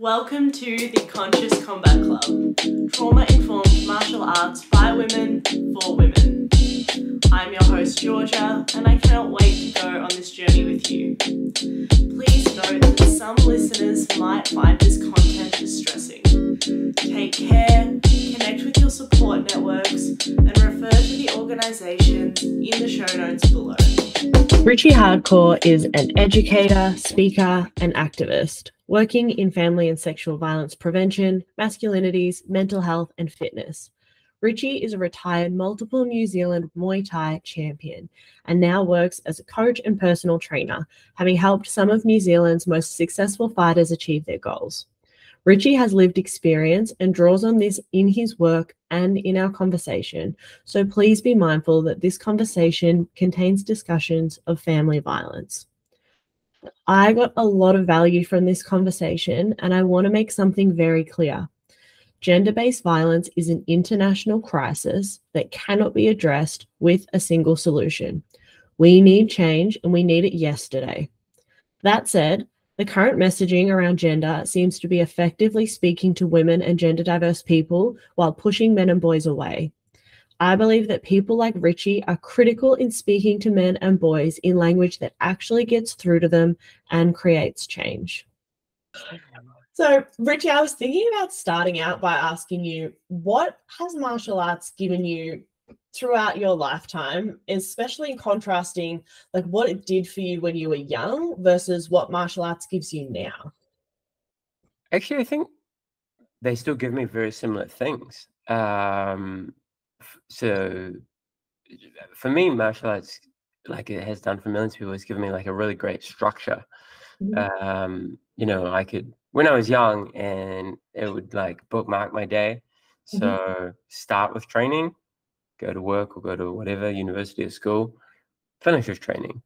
Welcome to the Conscious Combat Club, trauma informed martial arts by women for women. I'm your host, Georgia, and I cannot wait to go on this journey with you. Please note that some listeners might find this content distressing. Take care, connect with your support networks, and refer to the organisations in the show notes below. Richie Hardcore is an educator, speaker, and activist working in family and sexual violence prevention, masculinities, mental health, and fitness. Richie is a retired multiple New Zealand Muay Thai champion and now works as a coach and personal trainer, having helped some of New Zealand's most successful fighters achieve their goals. Richie has lived experience and draws on this in his work and in our conversation, so please be mindful that this conversation contains discussions of family violence. I got a lot of value from this conversation, and I want to make something very clear. Gender based violence is an international crisis that cannot be addressed with a single solution. We need change, and we need it yesterday. That said, the current messaging around gender seems to be effectively speaking to women and gender diverse people while pushing men and boys away. I believe that people like Richie are critical in speaking to men and boys in language that actually gets through to them and creates change. So, Richie, I was thinking about starting out by asking you what has martial arts given you throughout your lifetime, especially in contrasting like what it did for you when you were young versus what martial arts gives you now? Actually, I think they still give me very similar things. Um, so for me, martial arts, like it has done for millions of people, has given me like a really great structure. Mm-hmm. Um, you know, I could when I was young, and it would like bookmark my day. So mm-hmm. start with training, go to work or go to whatever university or school, finish with training,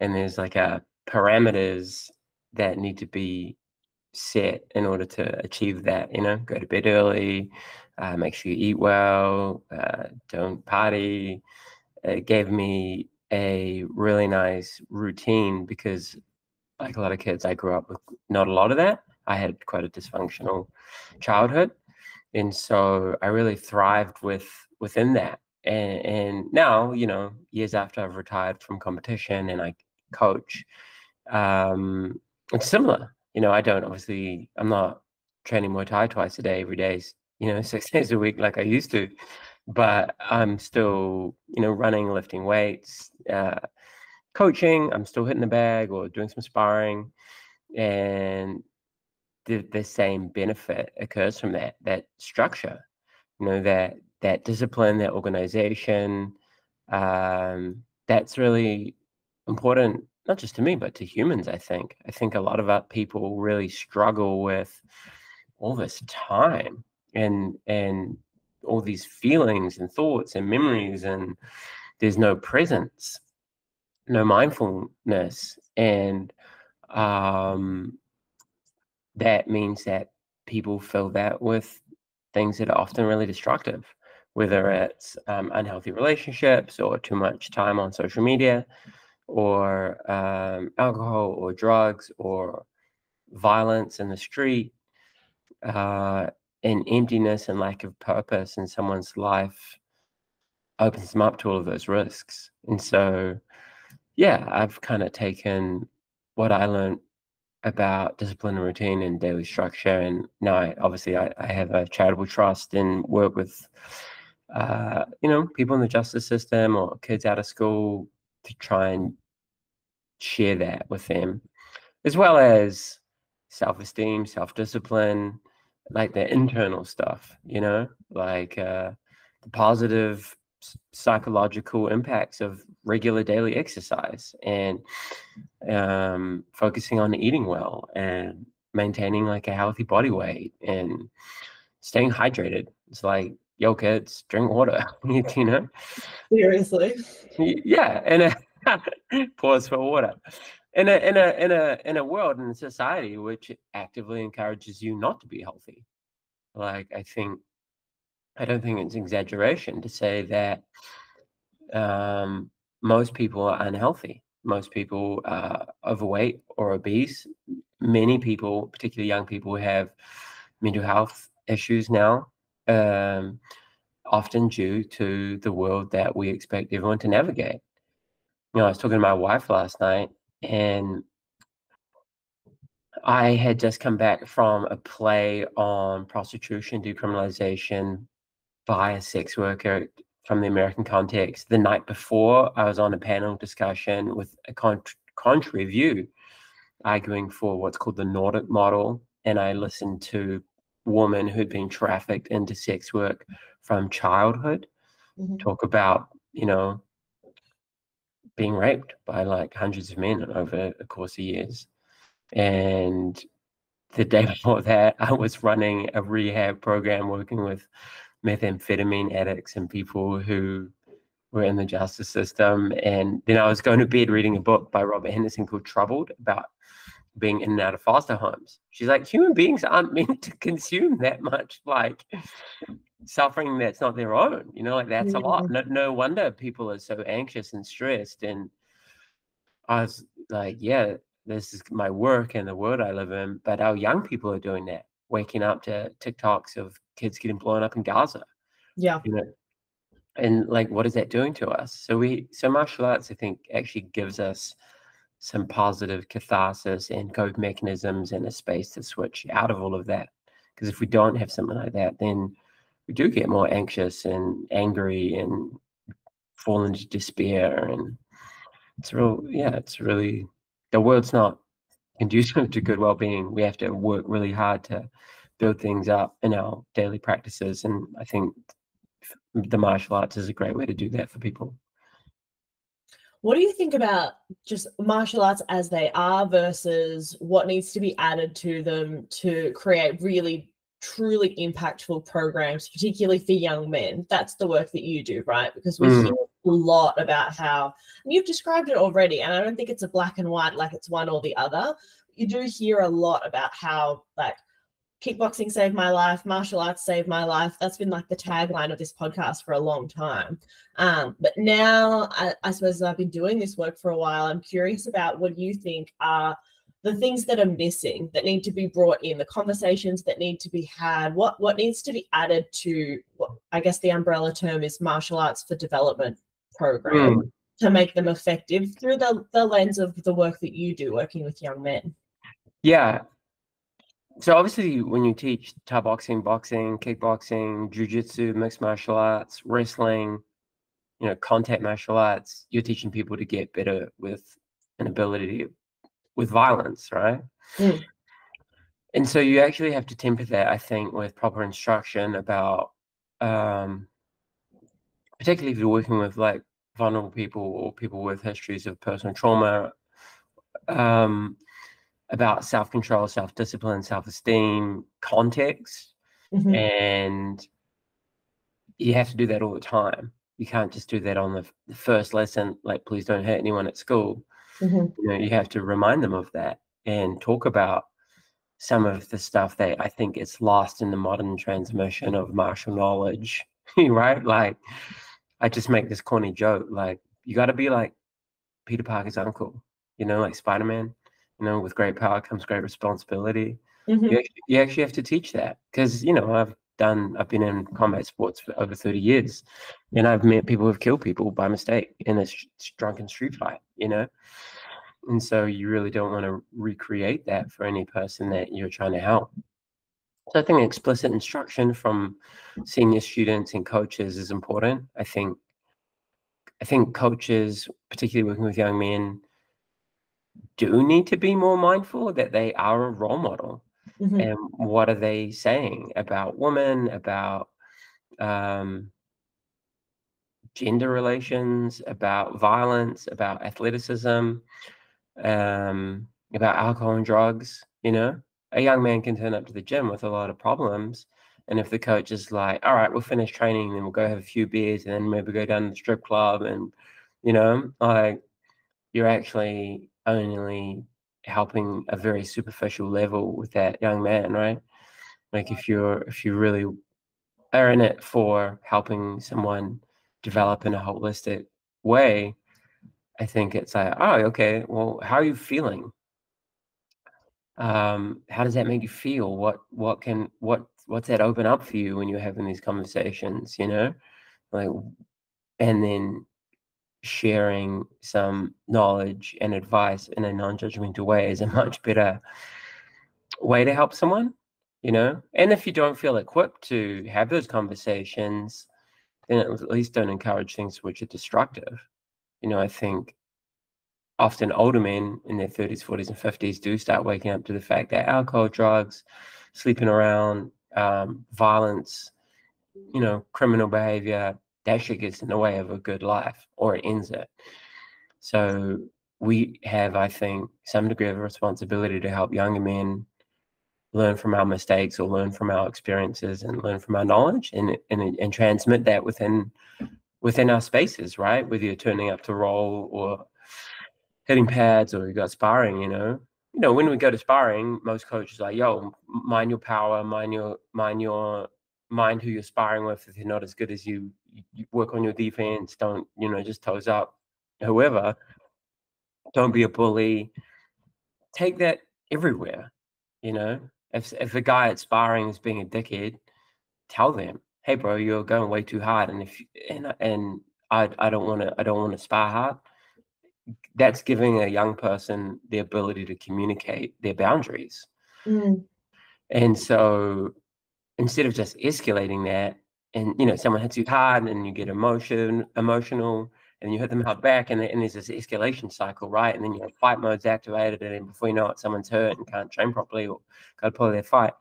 and there's like a parameters that need to be set in order to achieve that. You know, go to bed early, uh, make sure you eat well, uh, don't party. It gave me a really nice routine because, like a lot of kids, I grew up with not a lot of that. I had quite a dysfunctional childhood, and so I really thrived with within that. And, and now, you know, years after I've retired from competition and I coach, um, it's similar. You know, I don't obviously, I'm not training Muay Thai twice a day every day you know, six days a week like I used to, but I'm still, you know, running, lifting weights, uh, coaching. I'm still hitting the bag or doing some sparring, and the the same benefit occurs from that that structure, you know, that that discipline, that organization. Um, that's really important, not just to me, but to humans. I think. I think a lot of people really struggle with all this time and and all these feelings and thoughts and memories and there's no presence no mindfulness and um, that means that people fill that with things that are often really destructive whether it's um, unhealthy relationships or too much time on social media or um, alcohol or drugs or violence in the street uh, and emptiness and lack of purpose in someone's life opens them up to all of those risks. And so, yeah, I've kind of taken what I learned about discipline and routine and daily structure. And now, I, obviously, I, I have a charitable trust and work with, uh, you know, people in the justice system or kids out of school to try and share that with them, as well as self esteem, self discipline, like the internal stuff, you know, like uh, the positive psychological impacts of regular daily exercise and um, focusing on eating well and maintaining like a healthy body weight and staying hydrated. It's like, yo, kids, drink water, you know? Seriously. Yeah. And a pause for water in a in a in a in a world in a society which actively encourages you not to be healthy like i think i don't think it's exaggeration to say that um, most people are unhealthy most people are overweight or obese. Many people, particularly young people, have mental health issues now, um, often due to the world that we expect everyone to navigate. You know, I was talking to my wife last night, and I had just come back from a play on prostitution decriminalization by a sex worker from the American context. The night before, I was on a panel discussion with a cont- contrary view, arguing for what's called the Nordic model. And I listened to women who'd been trafficked into sex work from childhood mm-hmm. talk about, you know, being raped by like hundreds of men over the course of years. And the day before that, I was running a rehab program working with methamphetamine addicts and people who were in the justice system. And then I was going to bed reading a book by Robert Henderson called Troubled about being in and out of foster homes. She's like, human beings aren't meant to consume that much like suffering that's not their own. You know, like that's yeah. a lot. Mm-hmm. No, no wonder people are so anxious and stressed. And I was like, yeah, this is my work and the world I live in. But our young people are doing that, waking up to TikToks of kids getting blown up in Gaza. Yeah. You know, and like, what is that doing to us? So we, so martial arts, I think, actually gives us some positive catharsis and code mechanisms and a space to switch out of all of that. Because if we don't have something like that, then we do get more anxious and angry and fall into despair. And it's real, yeah, it's really the world's not conducive to good well-being. We have to work really hard to build things up in our daily practices, and I think the martial arts is a great way to do that for people. What do you think about just martial arts as they are versus what needs to be added to them to create really truly impactful programs, particularly for young men? That's the work that you do, right? Because we mm. hear a lot about how you've described it already, and I don't think it's a black and white like it's one or the other. You do hear a lot about how like kickboxing saved my life, martial arts saved my life. That's been like the tagline of this podcast for a long time. Um, but now, I, I suppose I've been doing this work for a while. I'm curious about what you think are the things that are missing that need to be brought in, the conversations that need to be had. What what needs to be added to what I guess the umbrella term is martial arts for development program mm. to make them effective through the, the lens of the work that you do working with young men. Yeah, so obviously, when you teach Thai boxing, boxing, kickboxing, jujitsu, mixed martial arts, wrestling, you know, contact martial arts, you're teaching people to get better with an ability with violence, right? Mm. And so you actually have to temper that, I think, with proper instruction about, um, particularly if you're working with like vulnerable people or people with histories of personal trauma. Um, about self control, self discipline, self esteem, context. Mm-hmm. And you have to do that all the time. You can't just do that on the, the first lesson, like, please don't hurt anyone at school. Mm-hmm. You know, you have to remind them of that and talk about some of the stuff that I think is lost in the modern transmission of martial knowledge, right? Like, I just make this corny joke, like, you got to be like Peter Parker's uncle, you know, like Spider Man you know, with great power comes great responsibility. Mm-hmm. You, actually, you actually have to teach that because, you know, I've done, I've been in combat sports for over 30 years and I've met people who've killed people by mistake in a sh- drunken street fight, you know? And so you really don't want to recreate that for any person that you're trying to help. So I think explicit instruction from senior students and coaches is important. I think I think coaches, particularly working with young men, do need to be more mindful that they are a role model. Mm-hmm. And what are they saying about women, about um, gender relations, about violence, about athleticism, um, about alcohol and drugs? You know, a young man can turn up to the gym with a lot of problems. And if the coach is like, all right, we'll finish training then we'll go have a few beers and then maybe go down to the strip club and, you know, like you're actually only helping a very superficial level with that young man, right? Like if you're if you really are in it for helping someone develop in a holistic way, I think it's like, oh, okay, well, how are you feeling? Um, how does that make you feel? What what can what what's that open up for you when you're having these conversations, you know? Like and then sharing some knowledge and advice in a non-judgmental way is a much better way to help someone, you know? And if you don't feel equipped to have those conversations, then at least don't encourage things which are destructive. You know, I think often older men in their 30s, 40s, and 50s do start waking up to the fact that alcohol, drugs, sleeping around, um, violence, you know, criminal behavior, that shit gets in the way of a good life or it ends it. So we have, I think, some degree of responsibility to help younger men learn from our mistakes or learn from our experiences and learn from our knowledge and and, and transmit that within within our spaces, right? Whether you're turning up to roll or hitting pads or you got sparring, you know. You know, when we go to sparring, most coaches are like, yo, mind your power, mind your mind your mind who you're sparring with if you're not as good as you, you work on your defense, don't, you know, just toes up, whoever. Don't be a bully. Take that everywhere, you know. If if a guy at sparring is being a dickhead, tell them, hey bro, you're going way too hard. And if and and I I don't wanna I don't want to spar hard. That's giving a young person the ability to communicate their boundaries. Mm. And so instead of just escalating that and you know someone hits you hard and you get emotion emotional and you hit them hard back and, and there's this escalation cycle right? And then your fight mode's activated and then before you know it someone's hurt and can't train properly or got to pull their fight.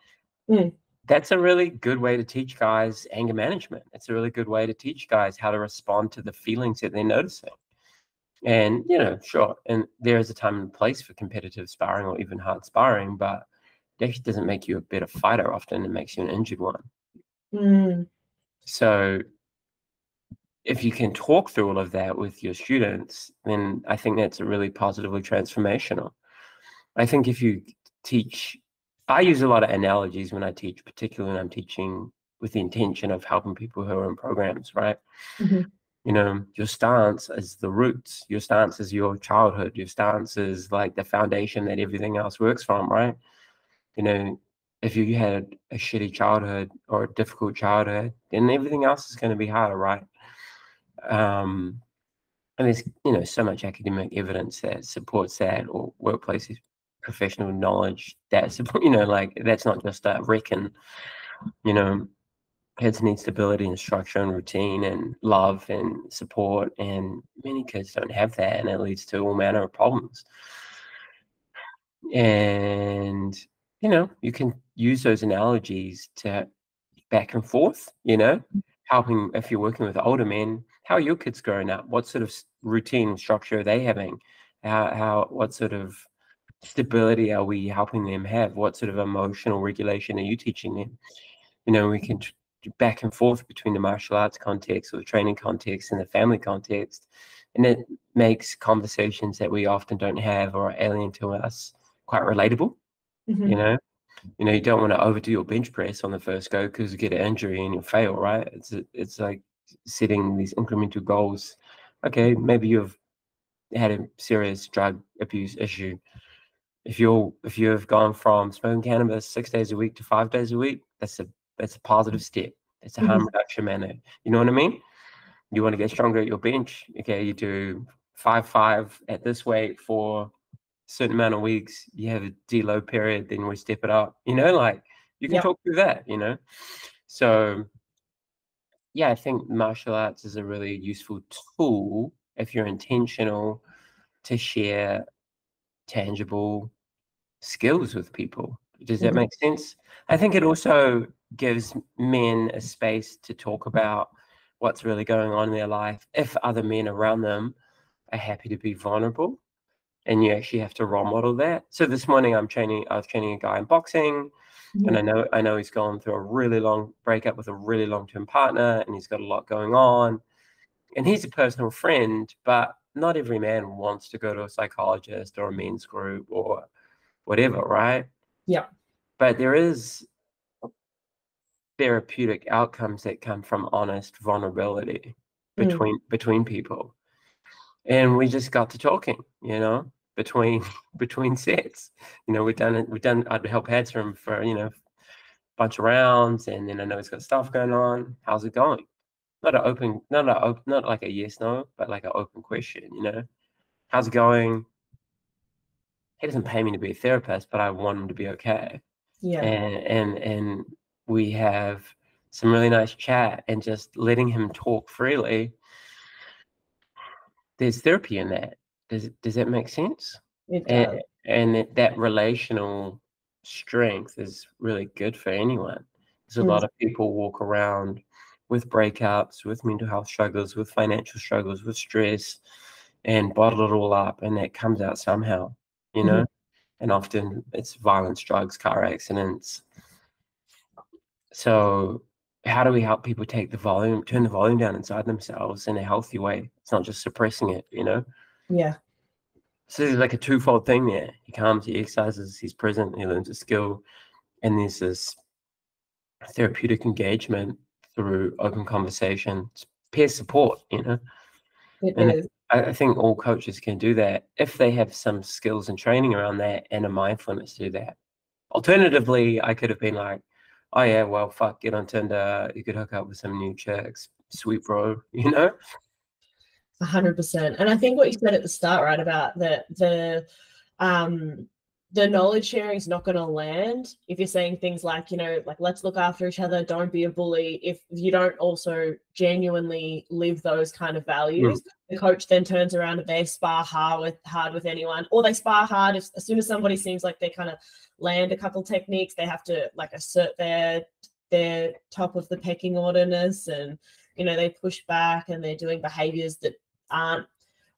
Mm. that's a really good way to teach guys anger management. It's a really good way to teach guys how to respond to the feelings that they're noticing. And you know sure and there is a time and place for competitive sparring or even hard sparring but it actually doesn't make you a better fighter often it makes you an injured one Mm. so if you can talk through all of that with your students then i think that's a really positively transformational i think if you teach i use a lot of analogies when i teach particularly when i'm teaching with the intention of helping people who are in programs right Mhm. you know your stance is the roots your stance is your childhood your stance is like the foundation that everything else works from right you know if you had a shitty childhood or a difficult childhood then everything else is going to be harder right? Um and there's you know so much academic evidence that supports that or workplace professional knowledge that support you know like that's not just a reckon you know kids need stability and structure and routine and love and support and many kids don't have that and it leads to all manner of problems. And you know you can use those analogies to back and forth you know mm. helping if you're working with older men how are your kids growing up what sort of routine structure are they having? How, how what sort of stability are we helping them have? What sort of emotional regulation are you teaching them? You know we can tr- back and forth between the martial arts context or the training context and the family context and it makes conversations that we often don't have or are alien to us quite relatable Mhm. you know? You know you don't want to overdo your bench press on the first go because you get an injury and you'll fail right? It's it's like setting these incremental goals. Okay maybe you've had a serious drug abuse issue. If you're if you have gone from smoking cannabis six days a week to five days a week that's a that's a positive step. It's a harm reduction manner you know what i mean? You want to get stronger at your bench. Okay you do five five at this weight for certain amount of weeks, you have a deload period, then we step it up. You know, like you can Yep. talk through that, you know. So yeah, I think martial arts is a really useful tool if you're intentional to share tangible skills with people. Does that Mhm. make sense? I think it also gives men a space to talk about what's really going on in their life if other men around them are happy to be vulnerable and you actually have to role model that. So this morning I'm training I was training a guy in boxing and I know I know he's gone through a really long breakup with a really long-term partner and he's got a lot going on. And he's a personal friend, but not every man wants to go to a psychologist or a men's group or whatever, right? Yeah. But there is therapeutic outcomes that come from honest vulnerability Mm. between between people. and we just got to talking, you know, between between sets. You know, we've done it. We've done. I'd help answer him for you know, a bunch of rounds, and then I know he's got stuff going on. How's it going? Not an open, not a open, not like a yes no, but like an open question. You know, how's it going? He doesn't pay me to be a therapist, but I want him to be okay. Yeah. And and and we have some really nice chat, and just letting him talk freely. There's therapy in that. Does does that make sense? It does. and, and that relational strength is really good for anyone. There's a Mm. lot of people walk around with breakups, with mental health struggles, with financial struggles, with stress, and bottle it all up, and that comes out somehow, you Mhm. know. And often it's violence, drugs, car accidents. So, how do we help people take the volume, turn the volume down inside themselves in a healthy way? It's not just suppressing it, you know. Yeah. So there's like a twofold thing there. He comes, he exercises, he's present, he learns a skill, and there's this therapeutic engagement through open conversation, peer support. You know, It And is. I, I think all coaches can do that if they have some skills and training around that and a mindfulness to do that. Alternatively, I could have been like, "Oh yeah, well, fuck, get on Tinder. You could hook up with some new chicks, sweet bro." You know? Hundred percent. And I think what you said at the start, right, about the the um the knowledge sharing is not going to land if you're saying things like, you know, like let's look after each other, don't be a bully. If you don't also genuinely live those kind of values, the coach then turns around and they spar hard with hard with anyone, or they spar hard if, as soon as somebody seems like they kind of land a couple techniques, they have to like assert their their top of the pecking orderness and you know they push back and they're doing behaviors that aren't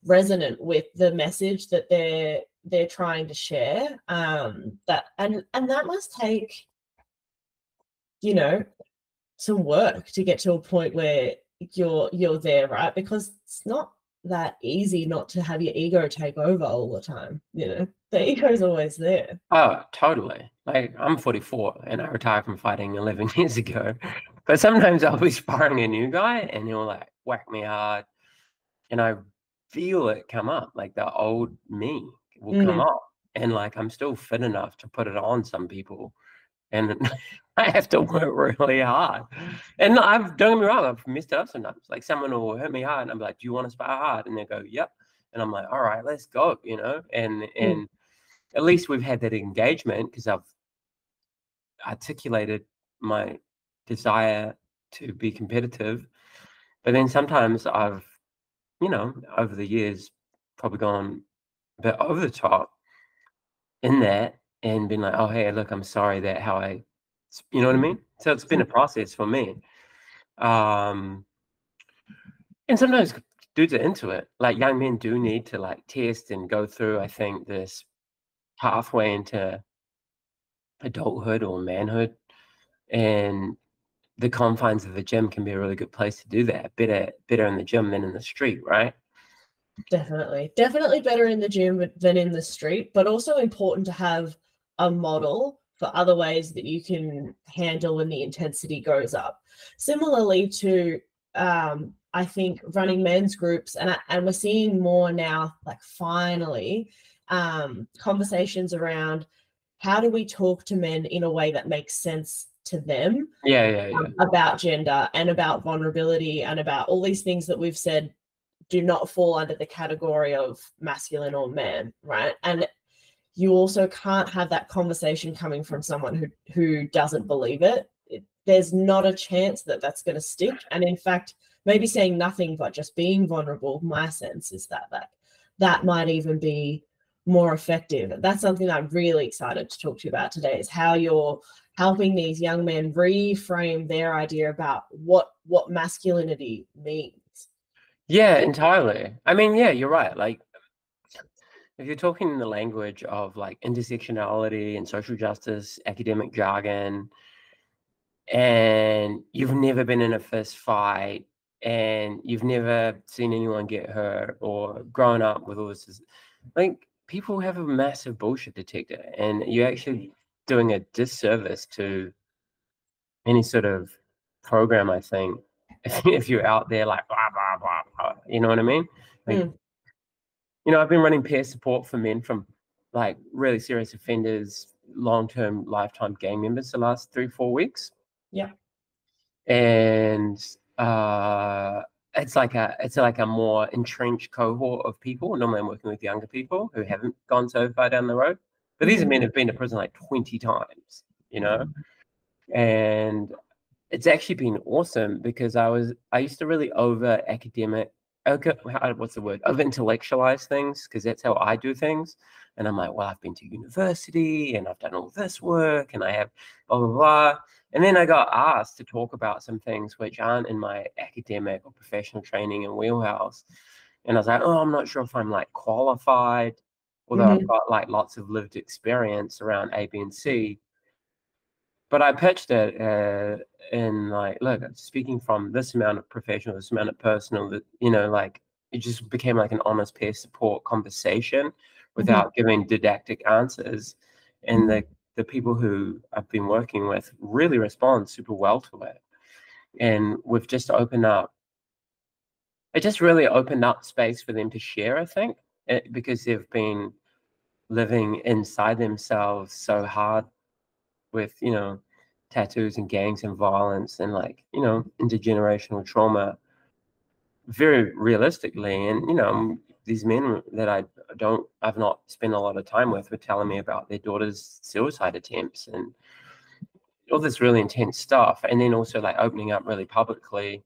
resonant with the message that they're they're trying to share um that and and that must take you know some work to get to a point where you're you're there right because it's not that easy not to have your ego take over all the time you know the ego's always there Oh, totally. Like I'm 44 and I retired from fighting 11 years ago. But sometimes I'll be sparring a new guy and he'll like whack me hard and I feel it come up. Like the old me will come mm-hmm. up. And like I'm still fit enough to put it on some people. And I have to work really hard. And I've don't get me wrong, I've messed it up sometimes. Like someone will hit me hard and I'm like, Do you want to spar hard? And they go, Yep. And I'm like, All right, let's go, you know? And mm. and at least we've had that engagement because I've articulated my desire to be competitive. But then sometimes I've, you know, over the years, probably gone a bit over the top in that and been like, oh, hey, look, I'm sorry that how I, you know what I mean? So it's been a process for me. Um, and sometimes dudes are into it. Like young men do need to like test and go through, I think, this pathway into adulthood or manhood. And the confines of the gym can be a really good place to do that. Better better in the gym than in the street, right? Definitely. Definitely better in the gym than in the street, but also important to have a model for other ways that you can handle when the intensity goes up. Similarly to um I think running men's groups and and we're seeing more now like finally um conversations around how do we talk to men in a way that makes sense to them Yeah, yeah, yeah. um, about gender and about vulnerability and about all these things that we've said do not fall under the category of masculine or man, right? And you also can't have that conversation coming from someone who who doesn't believe it. it there's not a chance that that's going to stick. And in fact, maybe saying nothing but just being vulnerable. My sense is that that that might even be more effective. That's something I'm really excited to talk to you about today. Is how you're helping these young men reframe their idea about what what masculinity means. Yeah, entirely. I mean, yeah, you're right. Like, if you're talking in the language of like intersectionality and social justice, academic jargon, and you've never been in a fist fight, and you've never seen anyone get hurt or grown up with all this, like, people have a massive bullshit detector, and you're actually doing a disservice to any sort of program, I think, if you're out there like blah blah blah blah. You know what I mean? Like, Mm. you know, I've been running peer support for men from like really serious offenders, long term, lifetime gang members the last three, four weeks. Yeah. And uh, it's like a it's like a more entrenched cohort of people. Normally, I'm working with younger people who haven't gone so far down the road, but these are men mm-hmm. who've been to prison like 20 times, you know. Mm-hmm. And it's actually been awesome because I was I used to really over academic okay, what's the word? Over intellectualize things because that's how I do things. And I'm like, well, I've been to university and I've done all this work and I have blah blah blah. And then I got asked to talk about some things which aren't in my academic or professional training and wheelhouse. And I was like, oh, I'm not sure if I'm like qualified, although Mhm. I've got like lots of lived experience around A, B, and C. But I pitched it uh, in like, look, speaking from this amount of professional, this amount of personal, that you know, like it just became like an honest peer support conversation without giving didactic answers. And the the people who I've been working with really respond super well to it. And we've just opened up, it just really opened up space for them to share, I think, it, because they've been living inside themselves so hard with, you know, tattoos and gangs and violence and like, you know, intergenerational trauma very realistically. And, you know, um, these men that I don't, I've not spent a lot of time with were telling me about their daughter's suicide attempts and all this really intense stuff. And then also like opening up really publicly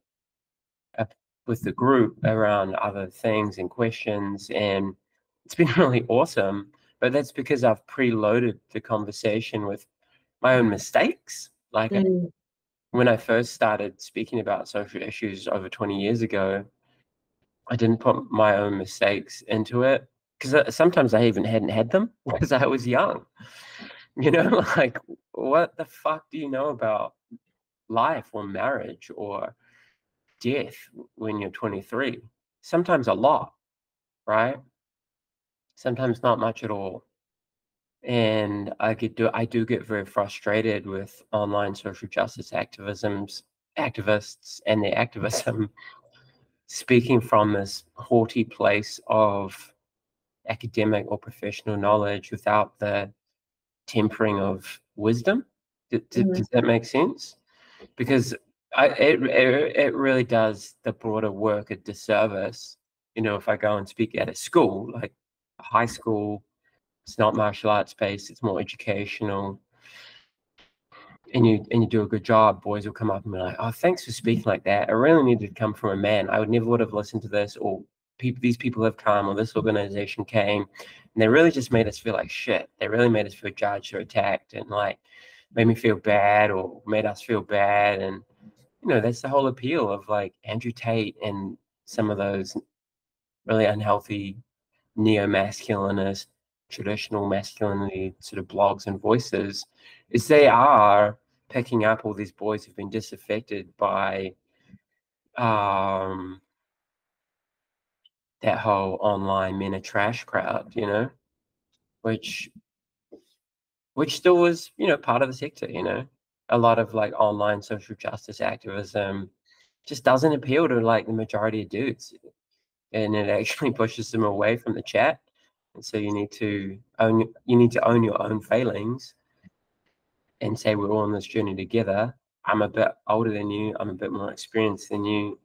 with the group around other things and questions. And it's been really awesome. But that's because I've preloaded the conversation with my own mistakes. Like I- Mm, when I first started speaking about social issues over 20 years ago, I didn't put my own mistakes into it because sometimes I even hadn't had them because I was young. You know, like what the fuck do you know about life or marriage or death when you're 23? Sometimes a lot, right? Sometimes not much at all. And I get do I do get very frustrated with online social justice activisms, activists and their activism speaking from this haughty place of academic or professional knowledge without the tempering of wisdom. D- d- Mhm. Does that make sense? Because I, it, it it really does the broader work a disservice. You know, if I go and speak at a school, like high school, it's not martial arts based; it's more educational. And you and you do a good job. Boys will come up and be like, "Oh, thanks for speaking like that. I really needed to come from a man. I would never would have listened to this, or people, these people have come, or this organization came, and they really just made us feel like shit. They really made us feel judged or attacked, and like made me feel bad, or made us feel bad, and you know that's the whole appeal of like Andrew Tate and some of those really unhealthy neo-masculinist traditional masculinity sort of blogs and voices is they are picking up all these boys who've been disaffected by um that whole online men are trash crowd you know? Which which still was you know part of the sector you know? A lot of like online social justice activism just doesn't appeal to like the majority of dudes and it actually pushes them away from the chat. And so you need to own you need to own your own failings and say we're all on this journey together. I'm a bit older than you. I'm a bit more experienced than you.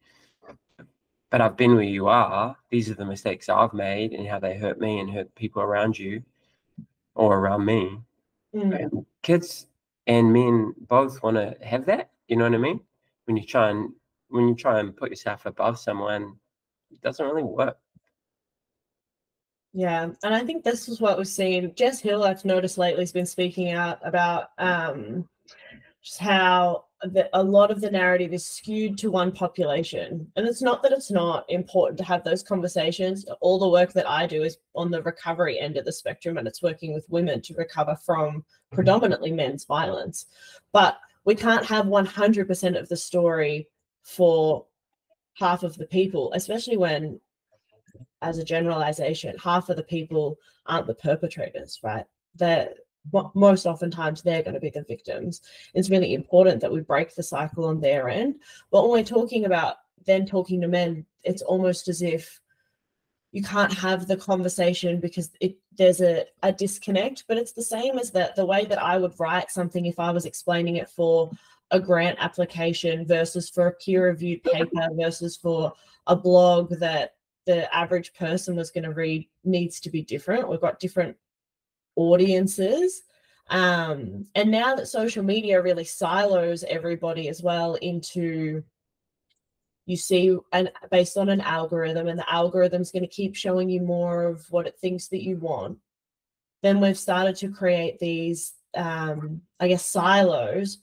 But i've been where you are. These are the mistakes i've made and how they hurt me and hurt people around you or around me. Mm, and kids and men both want to have that you know what i mean? When you try and when you try and put yourself above someone it doesn't really work Yeah, and I think this is what we're seeing. Jess Hill, I've noticed lately, has been speaking out about um, just how the, a lot of the narrative is skewed to one population. And it's not that it's not important to have those conversations. All the work that I do is on the recovery end of the spectrum, and it's working with women to recover from predominantly men's violence. But we can't have 100% of the story for half of the people, especially when as a generalization, half of the people aren't the perpetrators, right? They're most oftentimes they're going to be the victims. It's really important that we break the cycle on their end. But when we're talking about then talking to men, it's almost as if you can't have the conversation because it there's a, a disconnect but it's the same as that the way that i would write something if i was explaining it for a grant application versus for a peer reviewed paper versus for a blog that the average person was going to read needs to be different. We've got different audiences. Um, and now that social media really silos everybody as well into you see and based on an algorithm and the algorithm's going to keep showing you more of what it thinks that you want then we've started to create these um, i guess silos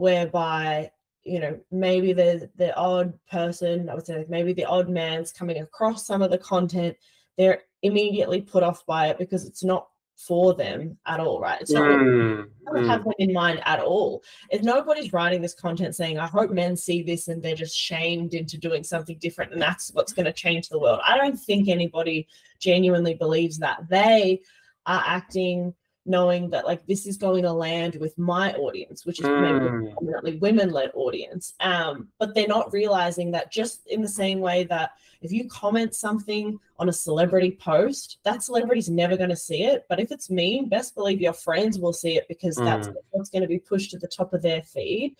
whereby you know maybe the the odd person i would say maybe the odd man's coming across some of the content they're immediately put off by it because it's not for them at all, right? It's not Mm, I don't mm. have them in mind at all. If nobody's writing this content saying, I hope men see this and they're just shamed into doing something different and that's what's going to change the world. I don't think anybody genuinely believes that. They are acting knowing that like this is going to land with my audience, which is Mm. a predominantly women-led audience. Um, but they're not realizing that just in the same way that if you comment something on a celebrity post, that celebrity's never going to see it. But if it's me, best believe your friends will see it because that's Mm. what's going to be pushed to the top of their feed.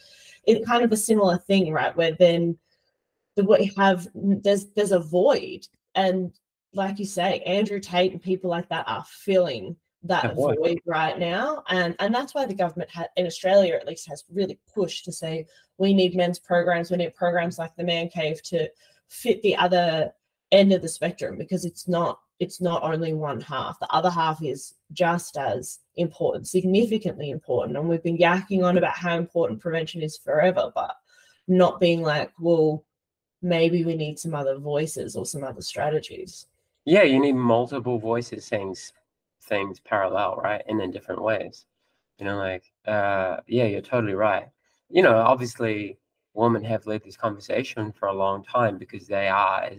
It's kind of a similar thing, right? Where then the what you have there's there's a void, and like you say, Andrew Tate and people like that are filling that void. right now, and and that's why the government ha- in Australia at least has really pushed to say we need men's programs, we need programs like the Man Cave to fit the other end of the spectrum because it's not it's not only one half the other half is just as important significantly important and we've been yakking on about how important prevention is forever but not being like well maybe we need some other voices or some other strategies Yeah, you need multiple voices saying things parallel, right? And in different ways. You know, like, uh, yeah, you're totally right. You know, obviously, women have led this conversation for a long time because they are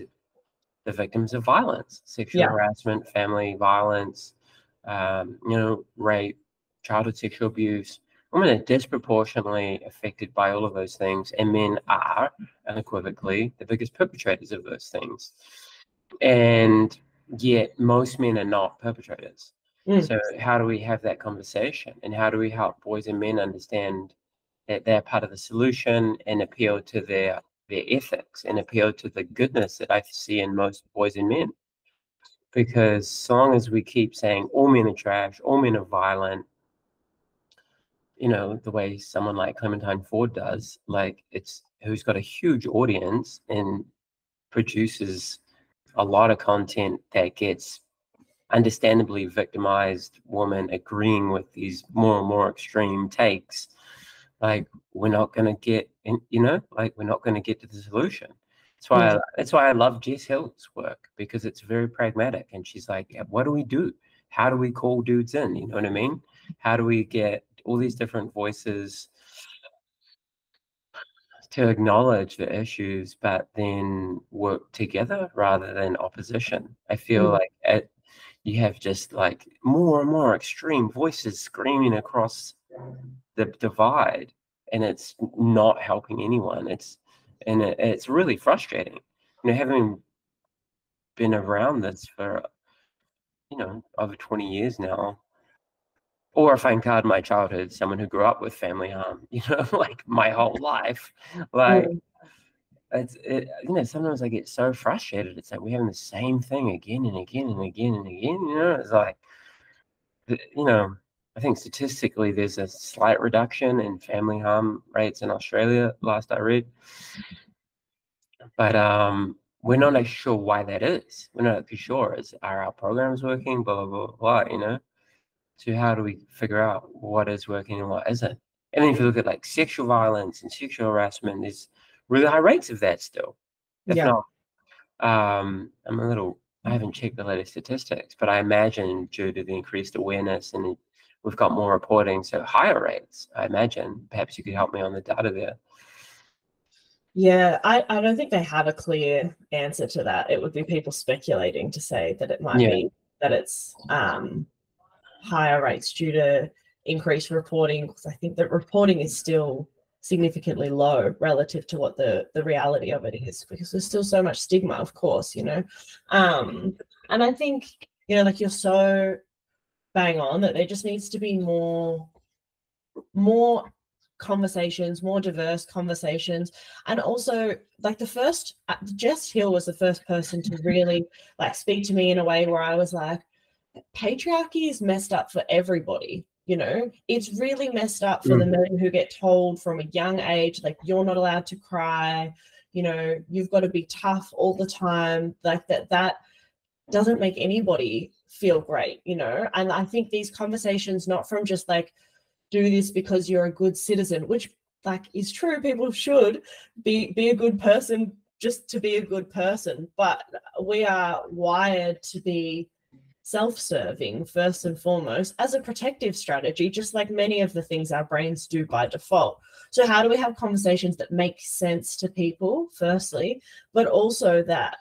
the victims of violence, sexual Yeah. harassment, family violence, um, you know, rape, childhood sexual abuse. Women are disproportionately affected by all of those things, and men are unequivocally the biggest perpetrators of those things. And yet, most men are not perpetrators. Mm. So, how do we have that conversation? And how do we help boys and men understand that they're part of the solution and appeal to their their ethics and appeal to the goodness that I see in most boys and men? Because so long as we keep saying all men are trash, all men are violent, you know, the way someone like Clementine Ford does, like it's who's got a huge audience and produces a lot of content that gets understandably victimized woman agreeing with these more and more extreme takes like we're not going to get in you know like we're not going to get to the solution. That's why I, that's why i love jess hill's work because it's very pragmatic and she's like "Yeah, what do we do? How do we call dudes in? You know what i mean? How do we get all these different voices to acknowledge the issues but then work together rather than opposition? I feel Mm. like it, you have just like more and more extreme voices screaming across the divide and it's not helping anyone it's and it, it's really frustrating you know having been around this for you know over 20 years now or if I include my childhood, someone who grew up with family harm, you know, like my whole life, like Mm. It's it, you know sometimes I get so frustrated. It's like we're having the same thing again and again and again and again. You know, it's like you know I think statistically there's a slight reduction in family harm rates in Australia. Last I read, but um, we're not actually sure why that is. We're not actually sure. Is are our programs working? Blah blah blah. blah you know. So how do we figure out what is working and what isn't? And then if you look at like sexual violence and sexual harassment, there's really high rates of that still. If Yeah. not, um, I'm a little. I haven't checked the latest statistics, but I imagine due to the increased awareness and we've got more reporting, so higher rates. I imagine. Perhaps you could help me on the data there. Yeah, I, I don't think they have a clear answer to that. It would be people speculating to say that it might Yeah. be that it's um, higher rates due to increased reporting, because I think that reporting is still significantly low relative to what the the reality of it is, because there's still so much stigma, of course, you know. Um, And I think, you know, like you're so bang on that there just needs to be more more conversations, more diverse conversations. And also like the first uh, Jess Hill was the first person to really like speak to me in a way where I was like, patriarchy is messed up for everybody. You know, it's really messed up for mm. the men who get told from a young age, like you're not allowed to cry, you know, you've got to be tough all the time. Like that, that doesn't make anybody feel great, you know. And I think these conversations, not from just like, do this because you're a good citizen, which like is true. People should be be a good person just to be a good person, but we are wired to be self-serving first and foremost as a protective strategy just like many of the things our brains do by default so how do we have conversations that make sense to people firstly but also that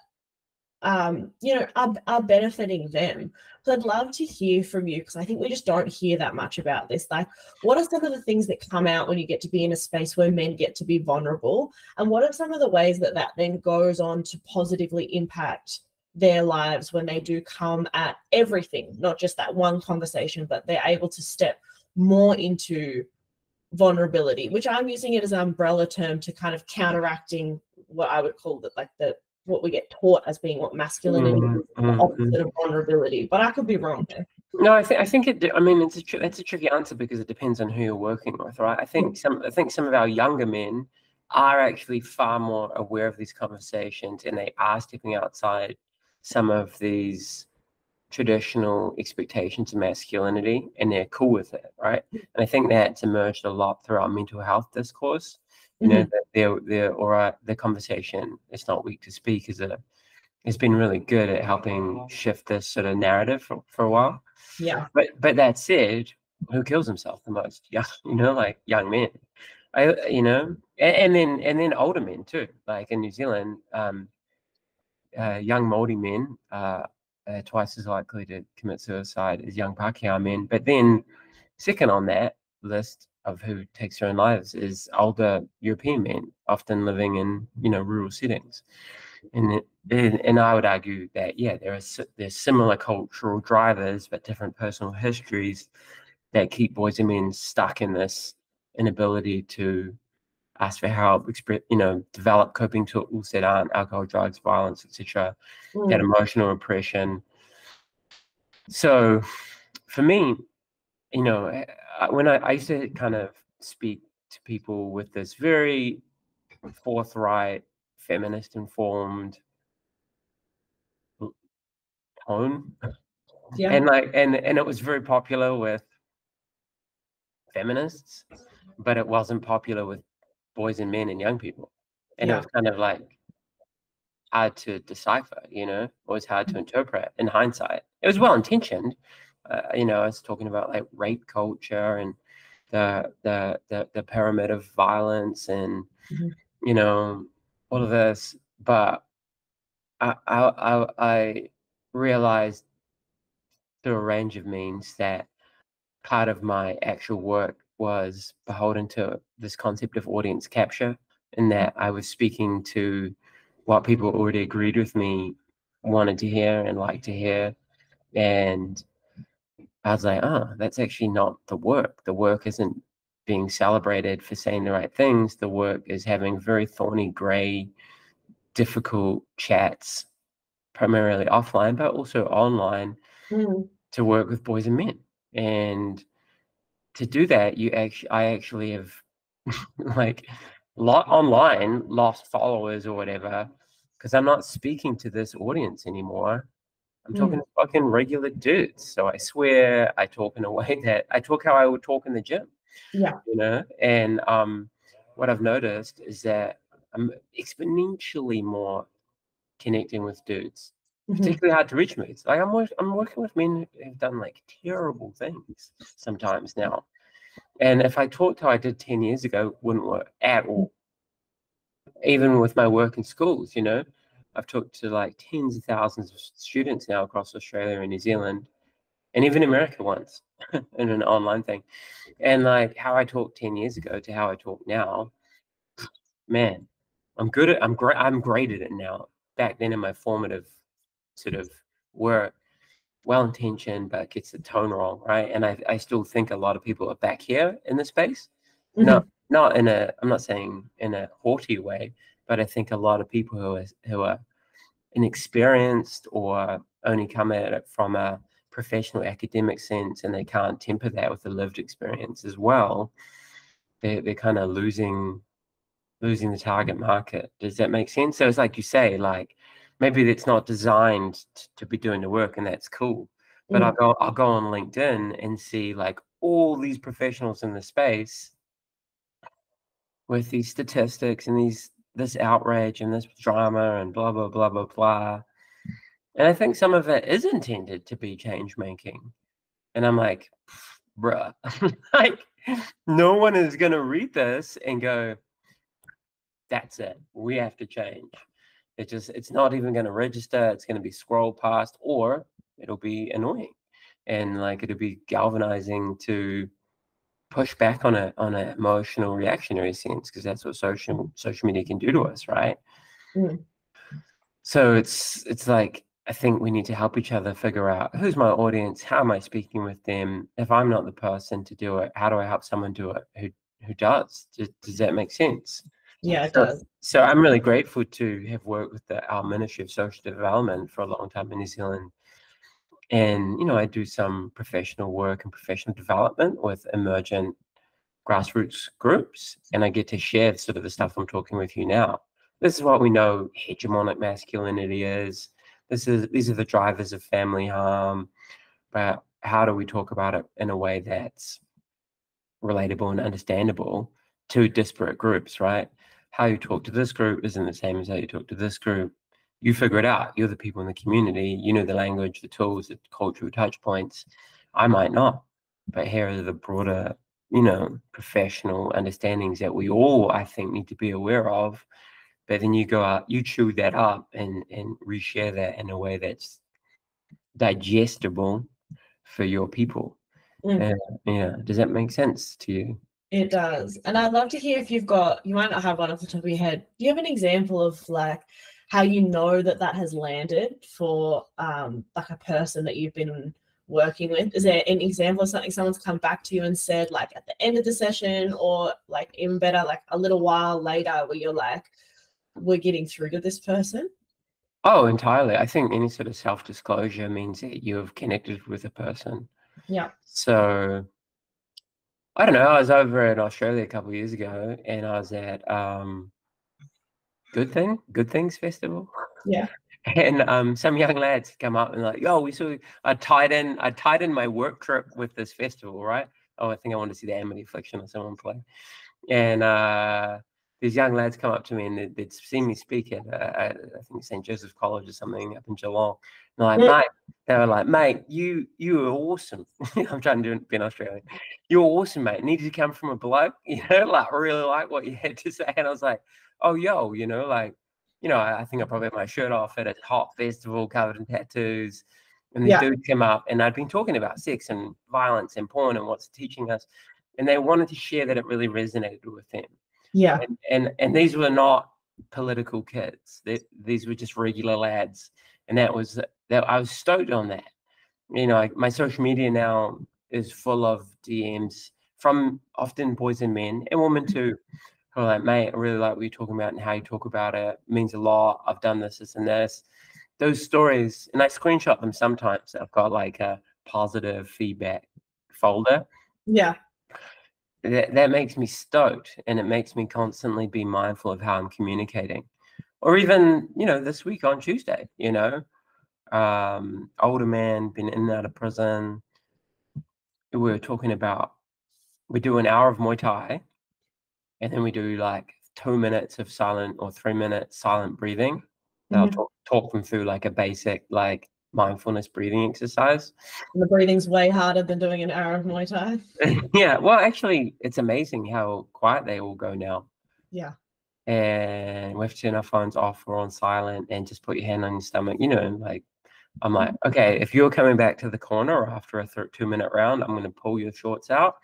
um, you know, are, are benefiting them. So I'd love to hear from you because I think we just don't hear that much about this. Like, what are some of the things that come out when you get to be in a space where men get to be vulnerable? And what are some of the ways that that then goes on to positively impact their lives when they do come at everything, not just that one conversation, but they're able to step more into vulnerability, which I'm using it as an umbrella term to kind of counteracting what I would call that like the what we get taught as being what masculinity mm, is, the mm, opposite mm. of vulnerability. But I could be wrong there. No, I think I think it. I mean, it's a it's a tricky answer because it depends on who you're working with, right? I think some I think some of our younger men are actually far more aware of these conversations, and they are stepping outside some of these traditional expectations of masculinity, and they're cool with it, right? And I think that's emerged a lot through our mental health discourse you know, mm-hmm. their their all right, the conversation. It's not weak to speak. Is a it's been really good at helping shift this sort of narrative for, for a while. Yeah. But but that said, who kills himself the most? Yeah, you know, like young men. I you know, and, and then and then older men too. Like in New Zealand, um, uh, young Maori men uh, are twice as likely to commit suicide as young Pākehā men. But then, second on that list of who takes their own lives is older European men, often living in you know rural settings. And, and, and I would argue that yeah, there are there's similar cultural drivers, but different personal histories that keep boys and men stuck in this inability to ask for help, express, you know, develop coping tools that aren't alcohol, drugs, violence, etc. Mm. That emotional repression. So, for me, you know, when I, I used to kind of speak to people with this very forthright, feminist informed tone. Yeah. And like and and it was very popular with feminists, but it wasn't popular with boys and men and young people. And yeah. it was kind of like hard to decipher, you know, it was hard to mm-hmm. interpret in hindsight. It was well intentioned, uh, you know, I was talking about like rape culture and the the the, the pyramid of violence and mm-hmm. you know all of this, but I I I realized through a range of means that part of my actual work was beholden to this concept of audience capture, in that I was speaking to what people already agreed with me wanted to hear and liked to hear, and I was like, oh, that's actually not the work. The work isn't being celebrated for saying the right things. The work is having very thorny, gray, difficult chats, primarily offline, but also online mm. to work with boys and men. And to do that, you actually, I actually have like lot online lost followers or whatever because I'm not speaking to this audience anymore. I'm talking mm. to fucking regular dudes. So I swear I talk in a way that I talk how I would talk in the gym. Yeah. You know, and um what I've noticed is that I'm exponentially more connecting with dudes. Mm-hmm. particularly hard to reach mates. Like I'm I'm working with men who've done like terrible things sometimes now. And if I talked how I did 10 years ago, wouldn't work at mm-hmm. all. Even with my work in schools, you know, I've talked to like tens of thousands of students now across Australia and New Zealand, and even America once in an online thing. And like how I talked 10 years ago to how I talk now, man, I'm good at I'm great I'm great at it now. Back then in my formative sort of work, well intentioned, but gets the tone wrong, right? And I, I still think a lot of people are back here in the space. Mhm. Not not in a I'm not saying in a haughty way, but I think a lot of people who are who are inexperienced or only come at it from a professional academic sense and they can't temper that with a lived experience as well, they're they're kind of losing losing the target market. Does that make sense? So it's like you say, like maybe it's not designed to be doing the work, and that's cool. But mm. I'll go I'll go on LinkedIn and see like all these professionals in the space with these statistics and these this outrage and this drama and blah blah blah blah blah. And I think some of it is intended to be change making. And I'm like, bruh, like no one is gonna read this and go, that's it. We have to change. It just it's not even gonna register, it's gonna be scrolled past, or it'll be annoying. And like it'll be galvanizing to push back on a on an emotional reactionary sense because that's what social social media can do to us, right? Mm. So it's it's like I think we need to help each other figure out who's my audience, how am I speaking with them? If I'm not the person to do it, how do I help someone do it who who does? Does, does that make sense? Yeah, it So- does. So I'm really grateful to have worked with the, our Ministry of Social Development for a long time in New Zealand. And, you know, I do some professional work and professional development with emergent grassroots groups. And I get to share sort of the stuff I'm talking with you now. This is what we know hegemonic masculinity is. This is these are the drivers of family harm. But how do we talk about it in a way that's relatable and understandable to disparate groups, right? How you talk to this group isn't the same as how you talk to this group. You figure it out. You're the people in the community. You know the language, the tools, the cultural touch points. I might not, but here are the broader, you know, professional understandings that we all, I think, need to be aware of. But then you go out, you chew that up and and reshare that in a way that's digestible for your people. Mm. Uh, yeah. Does that make sense to you? It does. And I'd love to hear if you've got, you might not have one off the top of your head. Do you have an example of like how you know that that has landed for um, like a person that you've been working with? Is there an example of something someone's come back to you and said like at the end of the session or like even better, like a little while later where you're like, we're getting through to this person? Oh, entirely. I think any sort of self disclosure means that you've connected with a person. Yeah. So I don't know. I was over in Australia a couple of years ago and I was at um Good Thing, Good Things Festival. Yeah. And um some young lads come up and like, yo, we saw I tied in I tied in my work trip with this festival, right? Oh, I think I want to see the Amity Affliction or someone play. And uh these young lads come up to me and they'd, they'd seen me speak at, uh, at I think St. Joseph's College or something up in Geelong. And like, Mm. mate, they were like, mate, you you were awesome. I'm trying to do, be an Australian. You're awesome, mate. Needed to come from a bloke, you know, like really like what you had to say. And I was like, oh, yo, you know, like, you know, I, I think I probably had my shirt off at a hot festival covered in tattoos. And these Yeah. dudes came up and I'd been talking about sex and violence and porn and what's teaching us. And they wanted to share that it really resonated with them Yeah. and and, and these were not political kids. They, these were just regular lads, and that was that. I was stoked on that. You know, like, my social media now is full of DMs from often boys and men and women mm-hmm. too, who are like, "Mate, I really like what you're talking about and how you talk about it. it means a lot. I've done this, this, and this." Those stories, and I screenshot them sometimes. I've got like a positive feedback folder Yeah. That, that makes me stoked and it makes me constantly be mindful of how I'm communicating. Or even, you know, this week on Tuesday, you know, um, older man, been in and out of prison. We were talking about, we do an hour of Muay Thai and then we do like two minutes of silent or three minutes silent breathing. And I'll talk, talk them through like a basic, like mindfulness breathing exercise. And the breathing's way harder than doing an hour of Muay Thai. yeah, well, actually, it's amazing how quiet they all go now. Yeah. And we have to turn our phones off or on silent and just put your hand on your stomach. You know, like I'm like, mm-hmm. okay, if you're coming back to the corner after a th- two minute round, I'm going to pull your shorts out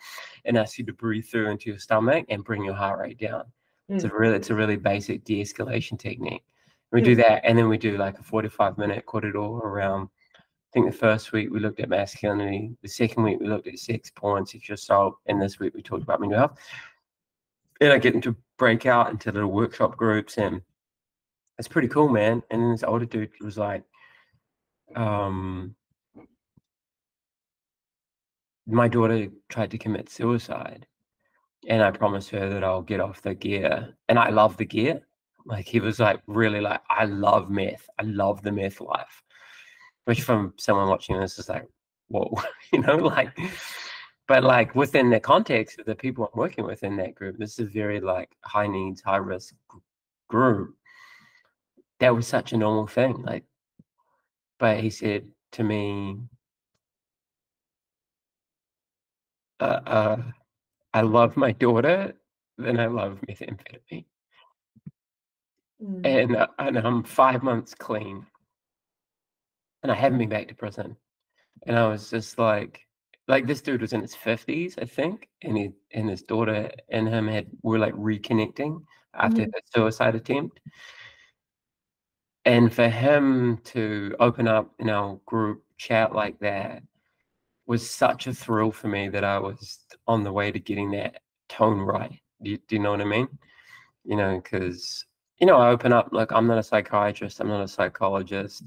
and ask you to breathe through into your stomach and bring your heart rate down. It's a mm. really, it's a really basic de-escalation technique. We do that, and then we do like a 45 minute kōrero around I think the first week we looked at masculinity, the second week we looked at sex, porn, sexual assault, and this week we talked about mental health. And I get into break out into little workshop groups, and it's pretty cool, man. And then this older dude was like, um, my daughter tried to commit suicide and I promised her that I'll get off the gear. And I love the gear. Like he was like really like, I love meth. I love the meth life. Which from someone watching this is like, whoa, you know, like but like within the context of the people I'm working with in that group, this is very like high needs, high risk group. That was such a normal thing. Like, but he said to me, uh, uh, I love my daughter, then I love methamphetamine. Mm. And, uh, and I'm five months clean. And I haven't been back to prison. And I was just like, like this dude was in his 50s, I think, and he and his daughter and him had were like reconnecting after mm-hmm. the suicide attempt. And for him to open up in our group chat like that was such a thrill for me that I was on the way to getting that tone right. Do you, do you know what I mean? You know, because you know, I open up like I'm not a psychiatrist, I'm not a psychologist.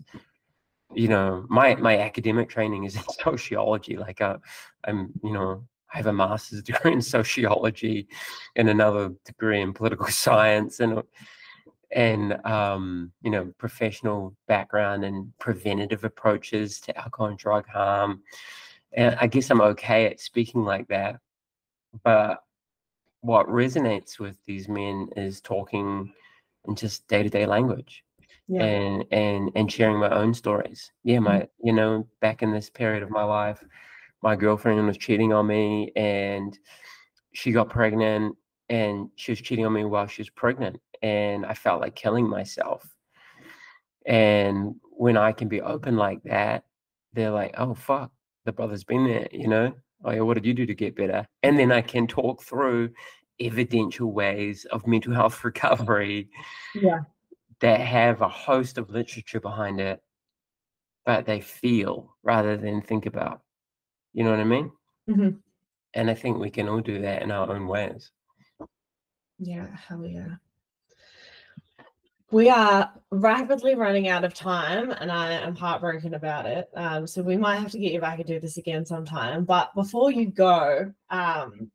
You know, my my academic training is in sociology. Like, uh, I'm, you know, I have a master's degree in sociology and another degree in political science and and um, you know professional background and preventative approaches to alcohol and drug harm and I guess I'm okay at speaking like that. But what resonates with these men is talking in just day to day language. Yeah. and and and sharing my own stories. Yeah, my mm-hmm. you know back in this period of my life, my girlfriend was cheating on me, and she got pregnant, and she was cheating on me while she was pregnant, and I felt like killing myself. And when I can be open like that, they're like, "Oh fuck, the brother's been there, you know. Oh yeah, what did you do to get better? And then I can talk through evidential ways of mental health recovery. Yeah. That have a host of literature behind it, but they feel rather than think about. You know what I mean? Mm-hmm. And I think we can all do that in our own ways. Yeah, hell yeah. We are rapidly running out of time, and I am heartbroken about it. Um, so we might have to get you back and do this again sometime. But before you go, um,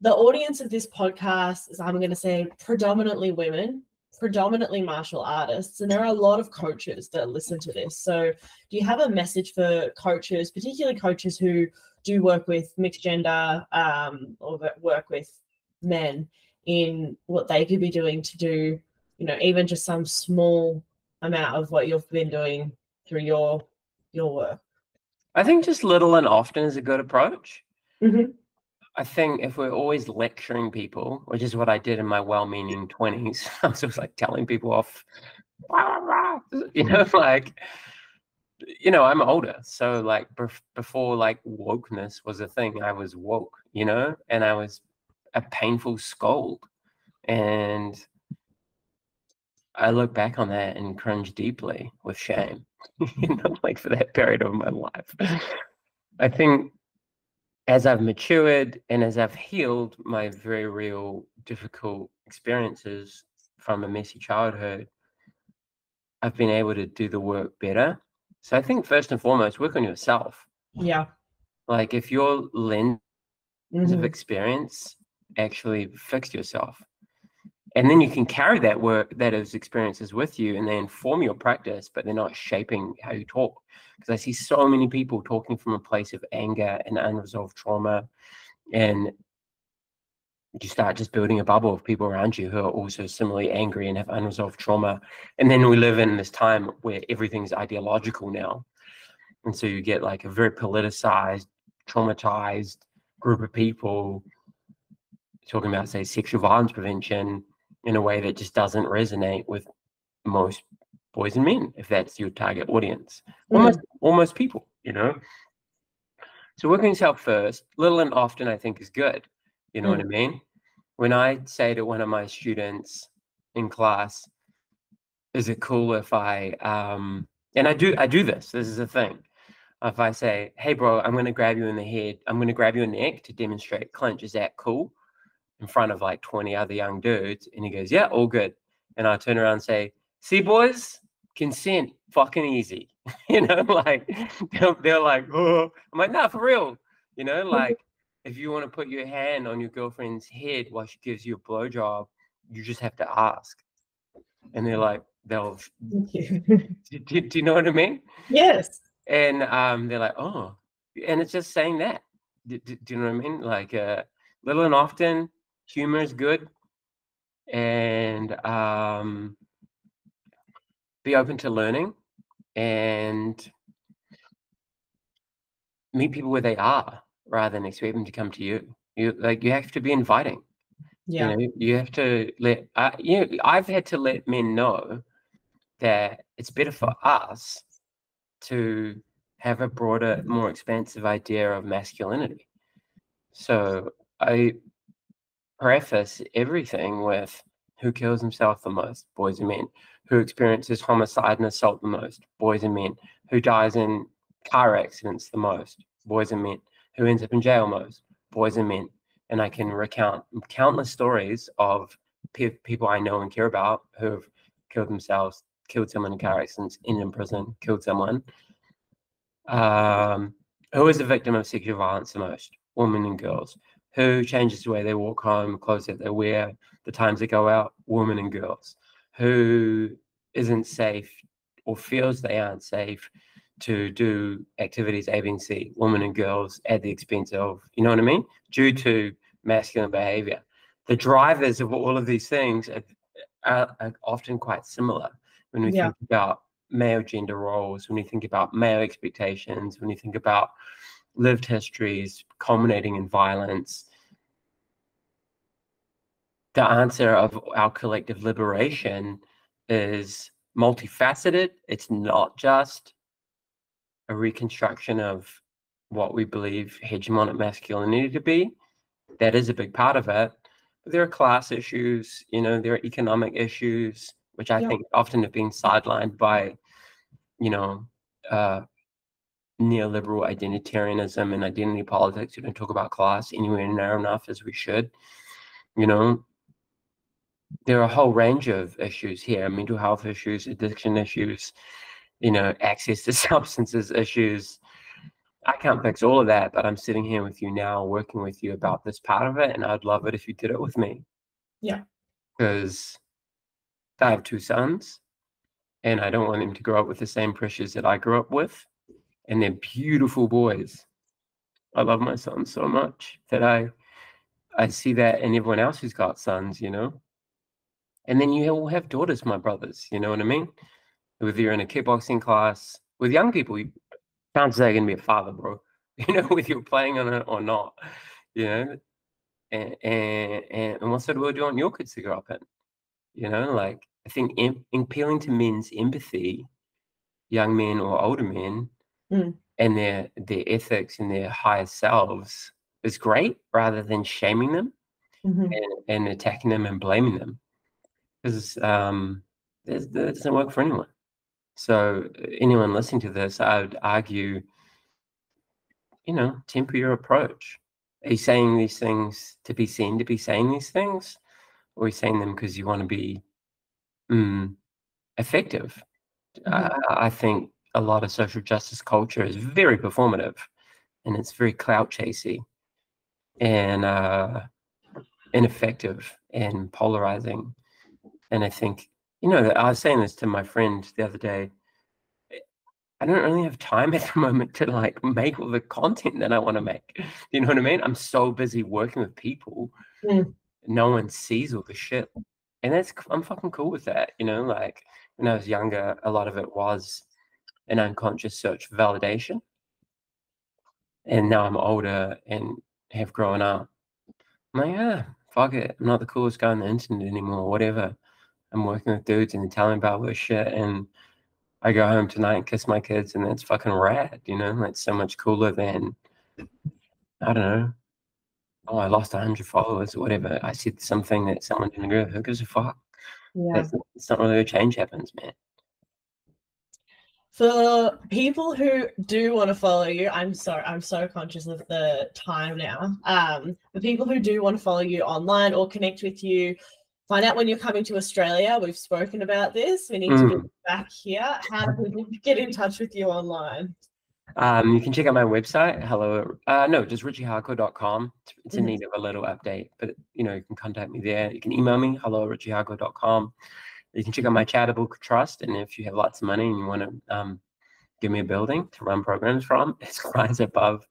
the audience of this podcast is, I'm going to say, predominantly women, predominantly martial artists, and there are a lot of coaches that listen to this. So, do you have a message for coaches, particularly coaches who do work with mixed gender um, or work with men, in what they could be doing to do? you know even just some small amount of what you've been doing through your your work i think just little and often is a good approach mm-hmm. I think if we're always lecturing people which is what i did in my well-meaning 20s i was like telling people off you know like you know i'm older so like before like wokeness was a thing i was woke you know and i was a painful scold and I look back on that and cringe deeply with shame, you know, like for that period of my life. I think as I've matured and as I've healed my very real difficult experiences from a messy childhood, I've been able to do the work better. So I think first and foremost, work on yourself. Yeah. Like if your lens mm-hmm. of experience actually fixed yourself and then you can carry that work that those experiences with you and they inform your practice but they're not shaping how you talk. Because i see so many people talking from a place of anger and unresolved trauma and you start just building a bubble of people around you who are also similarly angry and have unresolved trauma. And then we live in this time where everything's ideological now. And so you get like a very politicized traumatized group of people talking about say sexual violence prevention in a way that just doesn't resonate with most boys and men if that's your target audience mm-hmm. almost almost people you know so working yourself first little and often i think is good you know mm. what i mm. mean when i say to one of my students in class is it cool if i um and i do i do this this is a thing If I say, "Hey, bro, I'm gonna grab you in the head. I'm gonna grab you in the neck to demonstrate clinch Is that cool?" In front of like 20 other young dudes, and he goes, "Yeah, all good." And I turn around and say, "See, boys, consent, fucking easy." you know, like they're, they're like, "Oh," I'm like, "Nah, for real." You know, like if you want to put your hand on your girlfriend's head while she gives you a blowjob, you just have to ask. And they're like, they'll, do, do, do you know what I mean? yes. And um, they're like, oh, and it's just saying that. Do, do, do you know what I mean? Like, uh, little and often, humor is good, and um, be open to learning, and meet people where they are rather than expect them to come to you. You like you have to be inviting. Yeah. You know, you have to let. Uh, you know, I've had to let men know that it's better for us to have a broader, more expansive idea of masculinity. So I preface everything with who kills himself the most, boys and men, who experiences homicide and assault the most, boys and men, who dies in car accidents the most, boys and men, who ends up in jail most, boys and men. And I can recount countless stories of pe- people I know and care about who have killed themselves, killed someone in car accidents, ended in prison, killed someone. Um, who is the victim of sexual violence the most? Women and girls. Who changes the way they walk home, clothes that they wear, the times they go out? Women and girls. Who isn't safe or feels they aren't safe to do activities A, B, and C, women and girls at the expense of, you know what I mean? Due to masculine behavior. The drivers of all of these things are, are, are often quite similar when we Yeah. think about male gender roles, when we think about male expectations, when you think about lived histories culminating in violence. The answer of our collective liberation is multifaceted. It's not just a reconstruction of what we believe hegemonic masculinity to be. That is a big part of it. But there are class issues, you know, there are economic issues, which I Yeah. think often have been sidelined by, you know, uh, neoliberal identitarianism and identity politics. We don't talk about class anywhere near enough as we should. You know, there are a whole range of issues here mental health issues, addiction issues, you know, access to substances issues. I can't fix all of that, but I'm sitting here with you now, working with you about this part of it, and I'd love it if you did it with me. Yeah. Because I have two sons, and I don't want them to grow up with the same pressures that I grew up with, and they're beautiful boys. I love my sons so much that I I see that in everyone else who's got sons, you know. And then you all have daughters, my brothers. You know what I mean? Whether you're in a kickboxing class with young people, you chances are going to be a father, bro. You know, whether you're playing on it or not. You know, and and and, what sort of world do you want your kids to grow up in? You know, like I think appealing to men's empathy, young men or older men, Mm. and their their ethics and their higher selves is great, rather than shaming them Mhm. and, and attacking them and blaming them because um, there's- that doesn't work for anyone. So anyone listening to this, I would argue, you know, temper your approach. Are you saying these things to be seen to be saying these things, or are you saying them because you want to be mm, effective? Mhm. I, I think a lot of social justice culture is very performative, and it's very clout chasey, and uh, ineffective and polarizing. And I think, you know, I was saying this to my friend the other day. I don't really have time at the moment to like make all the content that I want to make. You know what I mean? I'm so busy working with people. Mm. No one sees all the shit. And that's I'm fucking cool with that. You know, like when I was younger, a lot of it was an unconscious search for validation. And now I'm older and have grown up. I'm like, yeah, fuck it. I'm not the coolest guy on the internet anymore, whatever. I'm working with dudes and they're telling me about this shit. And I go home tonight and kiss my kids, and that's fucking rad, you know? That's so much cooler than, I don't know. Oh, I lost 100 followers or whatever. I said something that someone didn't agree with. Who gives a fuck? Yeah. That's, it's not really where change happens, man. For people who do want to follow you, I'm sorry, I'm so conscious of the time now. Um, for people who do want to follow you online or connect with you, find out when you're coming to Australia. We've spoken about this. We need to Mm. be back here. How do people get in touch with you online? Um, you can check out my website. Hello, uh, no, just richiehardcore.com. It's- It's in Mhm. need of a little update, but you know, you can contact me there. You can email me, hello at richiehardcore.com. You can check out my charitable trust, and if you have lots of money and you want to um, give me a building to run programs from, it's Rise Above.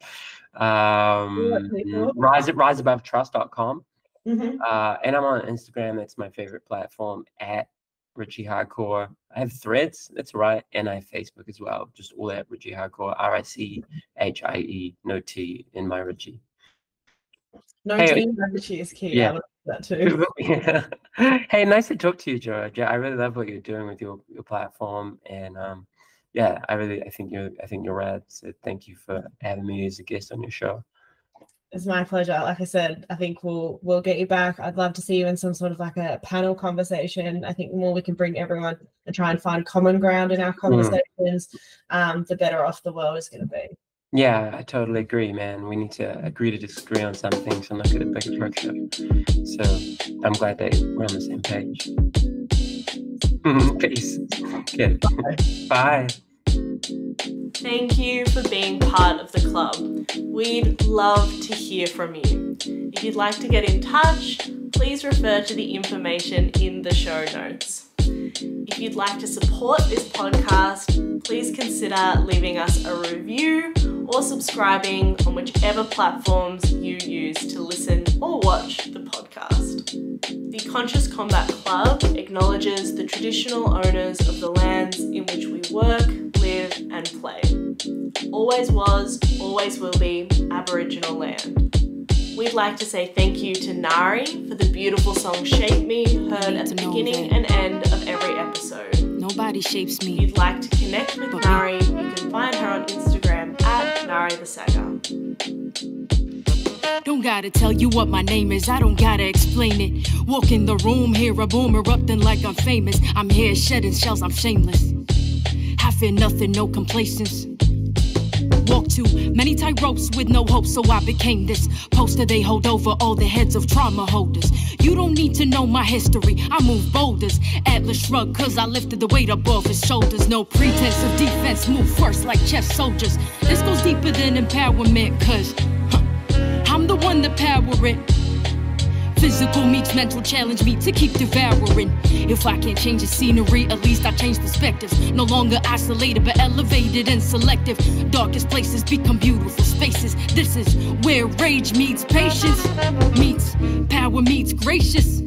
Um, people? rise, riseabovetrust.com. Mhm. Uh, and I'm on Instagram. That's my favorite platform at Richie Hardcore. I have threads, that's right. And I have Facebook as well. Just all at Richie Hardcore, R I C H I E, no T in my Richie. No Hey, team is key. yeah. I love that too. Yeah. Hey, nice to talk to you, George. Yeah, I really love what you're doing with your, your platform. And um, yeah, I really I think you're I think you're rad. So thank you for having me as a guest on your show. It's my pleasure. Like I said, I think we'll we'll get you back. I'd love to see you in some sort of like a panel conversation. I think the more we can bring everyone and try and find common ground in our conversations, um, the better off the world is going to be. Yeah, I totally agree, man. We need to agree to disagree on some things and look at the bigger picture. So I'm glad that we're on the same page. Peace. Good. Bye. Thank you for being part of the club. We'd love to hear from you. If you'd like to get in touch, please refer to the information in the show notes. If you'd like to support this podcast, please consider leaving us a review or subscribing on whichever platforms you use to listen or watch the podcast. The Conscious Combat Club acknowledges the traditional owners of the lands in which we work, live, and play. Always was, always will be Aboriginal land. We'd like to say thank you to Nari for the beautiful song Shape Me, heard at the beginning and end of every episode. Nobody shapes If me. you'd like to connect with But- Nari, you can find her on Instagram at Nari the Saga. Don't gotta tell you what my name is, I don't gotta explain it. Walk in the room, hear a boom erupting like I'm famous. I'm here shedding shells, I'm shameless. I fear nothing, no complacence. Walk too many tight ropes with no hope, so I became this poster they hold over all the heads of trauma holders. You don't need to know my history, I move boulders. Atlas shrug, cause I lifted the weight above his shoulders. No pretense of defense, move first like chess soldiers. This goes deeper than empowerment, cause huh, I'm the one that power it. Physical meets mental challenge me to keep devouring. If I can't change the scenery, at least I change perspectives. No longer isolated, but elevated and selective. Darkest places become beautiful spaces. This is where rage meets patience, meets power meets gracious.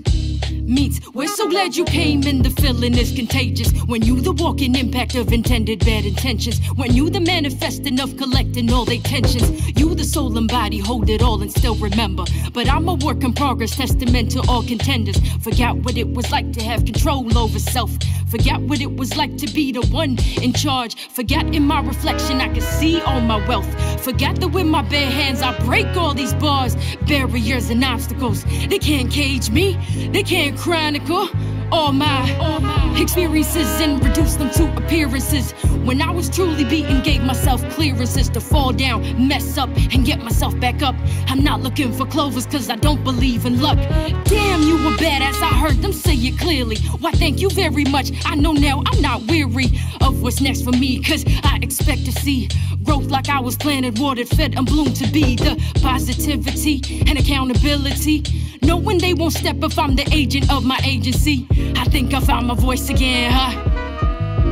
Meets, we're so glad you came and the feeling is contagious. When you the walking impact of intended bad intentions. When you the manifesting of collecting all they tensions. You the soul and body hold it all and still remember. But I'm a work in progress, testament to all contenders. Forgot what it was like to have control over self. Forgot what it was like to be the one in charge. Forgot in my reflection I could see all my wealth. Forgot that with my bare hands I break all these bars, barriers and obstacles. They can't cage me, they can't chronicle all my, all my experiences and reduce them to appearances. When I was truly beaten, gave myself clearances to fall down, mess up, and get myself back up. I'm not looking for clovers cause I don't believe in luck. Damn, you a badass, I heard them say it clearly. Why, thank you very much. I know now I'm not weary of what's next for me cause I expect to see growth like I was planted, watered, fed, and bloomed to be the positivity and accountability. Knowing they won't step if I'm the agent of my agency. I think I found my voice again, huh?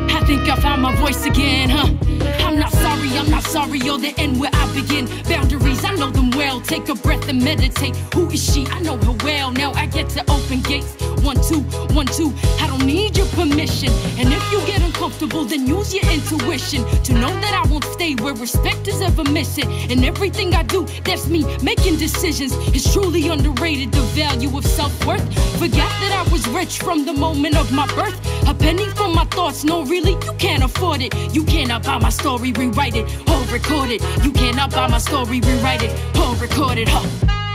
I think I found my voice again, huh? I'm not I'm not sorry, you're the end where I begin. Boundaries, I know them well. Take a breath and meditate. Who is she? I know her well. Now I get to open gates. One, two, one, two. I don't need your permission. And if you get uncomfortable, then use your intuition to know that I won't stay where respect is ever missing. And everything I do, that's me making decisions. It's truly underrated the value of self worth. Forgot that I was rich from the moment of my birth. A penny for my thoughts, no, really, you can't afford it. You cannot buy my story, rewrite it, or record it. You cannot buy my story, rewrite it, or record it. Huh.